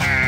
you